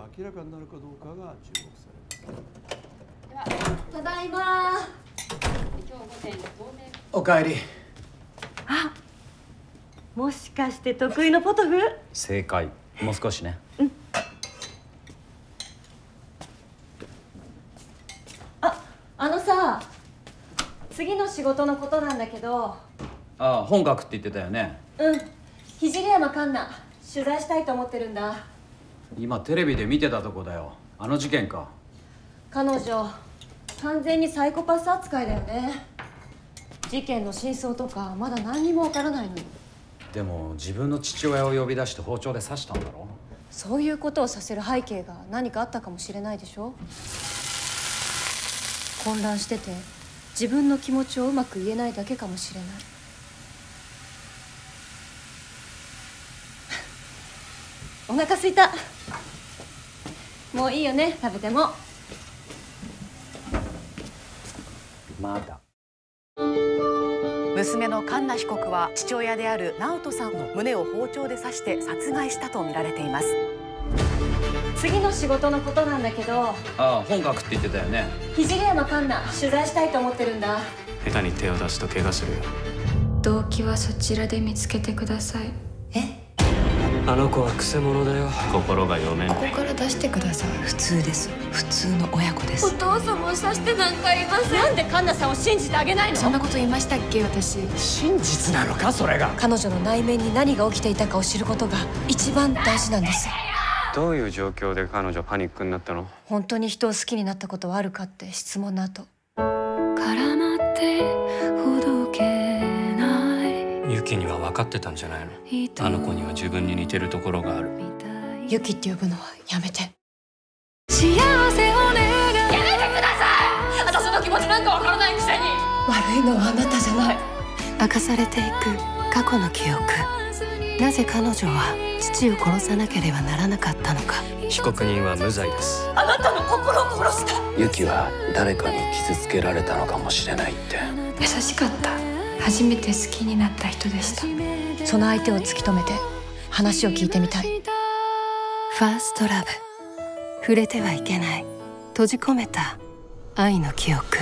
が明らかになるかどうかが注目されます。ではただいま今日午前おかえり。あもしかして得意のポトフ？正解。もう少しね。ああのさ次の仕事のことなんだけど。ああ本格って言ってたよね。うん。聖山環奈取材したいと思ってるんだ今テレビで見てたとこだよ。あの事件か。彼女完全にサイコパス扱いだよね。事件の真相とかまだ何にもわからないのでも自分の父親を呼び出して包丁で刺したんだろそういうことをさせる背景が何かあったかもしれないでしょ。混乱してて自分の気持ちをうまく言えないだけかもしれないお腹すいた。もういいよね食べても。まだ。娘のカンナ被告は父親である直人さんの胸を包丁で刺して殺害したとみられています。次の仕事のことなんだけどああ本格って言ってたよね。聖山環奈取材したいと思ってるんだ。下手に手を出すと怪我するよ。動機はそちらで見つけてくださいあの子はクセ者だよ。心が読めん。ここから出してください。普通です。普通の親子です。お父様を刺してなんかいません。なんで環奈さんを信じてあげないの？そんなこと言いましたっけ私。真実なのかそれが？彼女の内面に何が起きていたかを知ることが一番大事なんです。どういう状況で彼女パニックになったの？本当に人を好きになったことはあるかって質問の後。絡まってほどユキには分かってたんじゃないの？あの子には自分に似てるところがある。ユキって呼ぶのはやめて。幸せを願い。私の気持ちなんかわからないくせに。悪いのはあなたじゃない。明かされていく過去の記憶。なぜ彼女は父を殺さなければならなかったのか。被告人は無罪です。あなたの心を殺した。ユキは誰かに傷つけられたのかもしれないって。優しかった初めて好きになった人でした。その相手を突き止めて話を聞いてみたい。ファーストラブ。触れてはいけない。閉じ込めた愛の記憶。